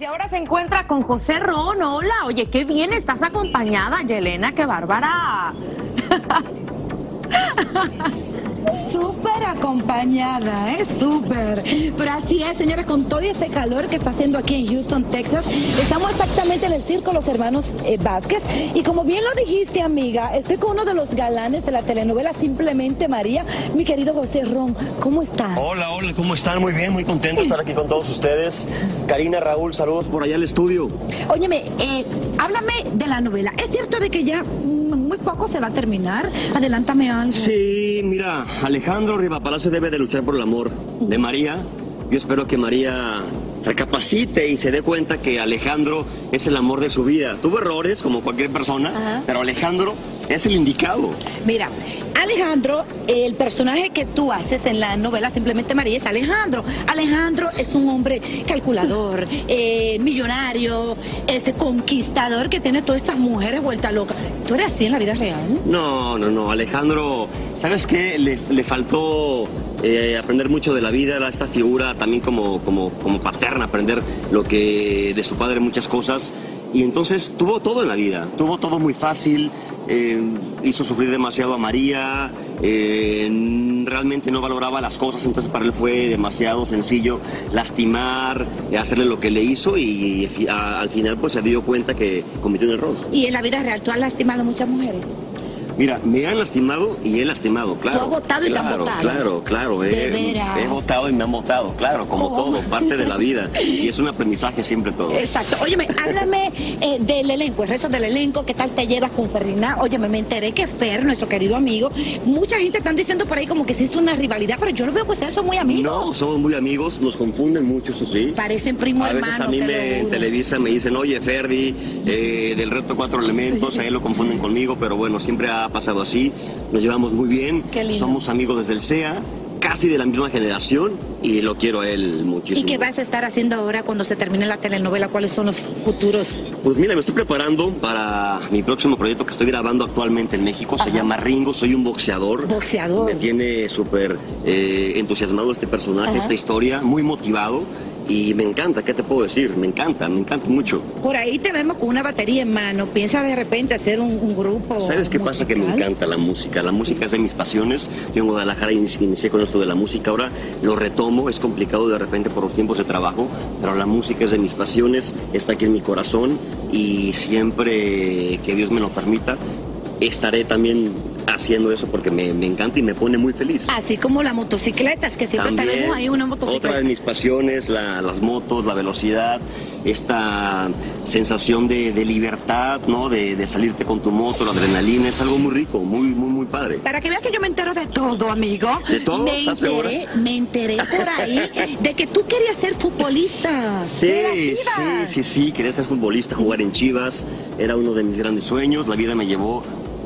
Y ahora se encuentra con José Ron. Hola, oye, qué bien estás acompañada, Yelena, qué bárbara. Súper acompañada, ¿eh? Súper. Pero así es, señora, con todo este calor que está haciendo aquí en Houston, Texas, estamos exactamente en el circo Los Hermanos eh, Vázquez. Y como bien lo dijiste, amiga, estoy con uno de los galanes de la telenovela Simplemente María, mi querido José Ron. ¿Cómo estás? Hola, hola, ¿cómo están? Muy bien, muy contento de estar aquí con todos ustedes. Karina, Raúl, saludos por allá al estudio. Óyeme, eh, háblame de la novela. ¿Es cierto de que ya mm, muy poco se va a terminar? Adelántame algo. Sí, mira, Alejandro Rivapalacio debe de luchar por el amor de María. Yo espero que María recapacite y se dé cuenta que Alejandro es el amor de su vida. Tuvo errores, como cualquier persona, Ajá. pero Alejandro es el indicado. Mira, Alejandro, el personaje que tú haces en la novela Simplemente María es Alejandro. Alejandro es un hombre calculador, eh, millonario, es conquistador que tiene todas estas mujeres vueltas locas. ¿Tú eres así en la vida real? No, no, no, Alejandro, ¿sabes qué? Le, le faltó eh, aprender mucho de la vida, era esta figura también como, como, como paterna, aprender lo que de su padre muchas cosas. Y entonces tuvo todo en la vida, tuvo todo muy fácil, eh, hizo sufrir demasiado a María, eh, realmente no valoraba las cosas, entonces para él fue demasiado sencillo lastimar, hacerle lo que le hizo y, al final pues se dio cuenta que cometió un error. Y en la vida real, ¿tú has lastimado muchas mujeres? Mira, me han lastimado y he lastimado, claro. Tú has votado y te han votado. Claro, claro. De He, veras. he votado y me han votado, claro, como Oh. todo, parte de la vida. Y es un aprendizaje siempre todo. Exacto. Óyeme, háblame eh, del elenco, el resto del elenco, ¿qué tal te llevas con Ferdinand? Óyeme, me enteré que Fer, nuestro querido amigo, mucha gente están diciendo por ahí como que existe una rivalidad, pero yo lo veo que ustedes son muy amigos. No, somos muy amigos, nos confunden mucho, eso sí. Parecen primo A veces hermano. a mí me en. Televisa me dicen, oye Ferdi, eh, del reto Cuatro Elementos, ahí lo confunden conmigo, pero bueno, siempre ha pasado así, nos llevamos muy bien, Qué lindo. somos amigos desde el CEA, casi de la misma generación y lo quiero a él muchísimo. ¿Y qué vas a estar haciendo ahora cuando se termine la telenovela? ¿Cuáles son los futuros? Pues mira, me estoy preparando para mi próximo proyecto que estoy grabando actualmente en México. Se llama Ringo, soy un boxeador. Boxeador. Me tiene súper eh, entusiasmado este personaje, Ajá. esta historia, muy motivado. Y me encanta, ¿qué te puedo decir? Me encanta, me encanta mucho. Por ahí te vemos con una batería en mano. ¿Piensas de repente hacer un, un grupo? ¿Sabes qué pasa? Que me encanta la música. La música es de mis pasiones. Yo en Guadalajara inici- inicié con esto de la música. Ahora lo retomo. Es complicado de repente por los tiempos de trabajo. Pero la música es de mis pasiones. Está aquí en mi corazón. Y siempre que Dios me lo permita, estaré también haciendo eso porque me, me encanta y me pone muy feliz. Así como las motocicletas, que siempre También, tenemos ahí una motocicleta. Otra de mis pasiones, la- las motos, la velocidad, esta sensación de, de libertad, ¿no? De, de salirte con tu moto, la adrenalina, es algo muy rico, muy, muy, muy padre. Para que veas que yo me entero de todo, amigo. ¿De todo? Me ¿Estás enteré, me enteré por ahí de que tú querías ser futbolista. Sí, sí, sí, sí, quería ser futbolista, jugar en Chivas, era uno de mis grandes sueños, la vida me llevó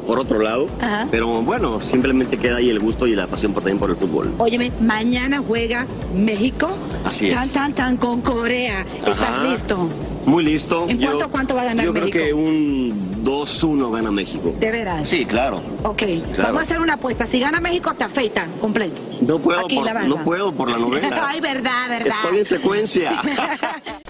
por otro lado, Ajá. pero bueno, simplemente queda ahí el gusto y la pasión por, también por el fútbol. Óyeme, mañana juega México. Así es. Tan, tan, tan con Corea. ¿Estás listo? Muy listo. ¿En cuánto- cuánto va a ganar yo México? creo que un 2-1 gana México. ¿De veras? Sí, claro. Ok, Claro. vamos a hacer una apuesta. Si gana México, te afeita completo. No puedo, Aquí por, la no puedo por la novela. Ay, verdad, verdad. Estoy en secuencia.